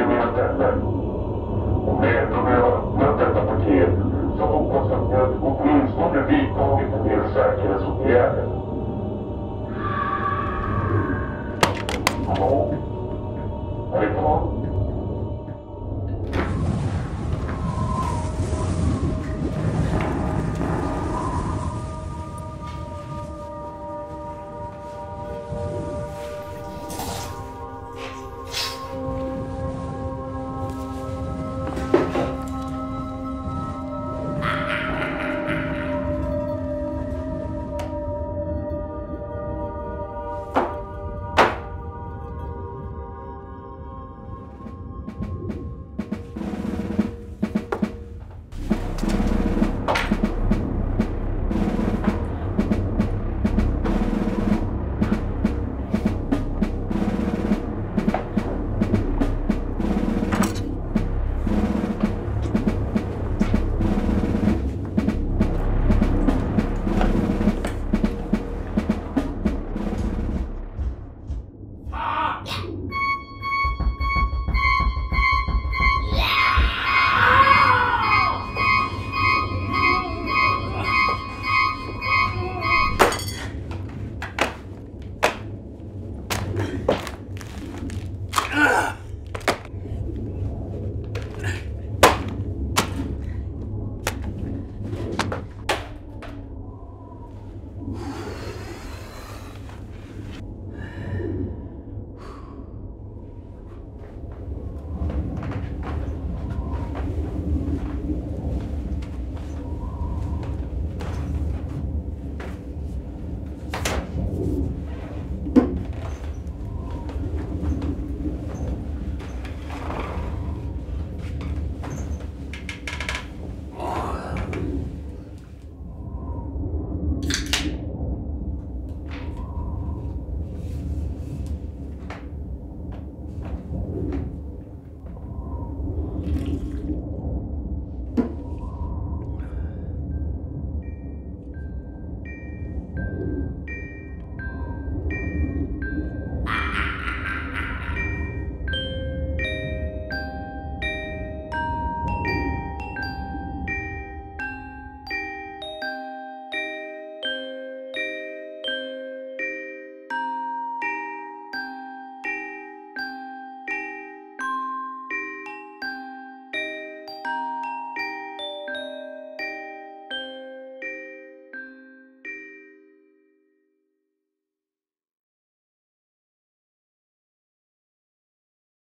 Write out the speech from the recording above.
endast mig och mina vänner. Och med då jag öppnat detta paket så hoppas jag att jag åtminstone vidtagit en del säkerhetsåtgärder. Hallå? Är det kvar?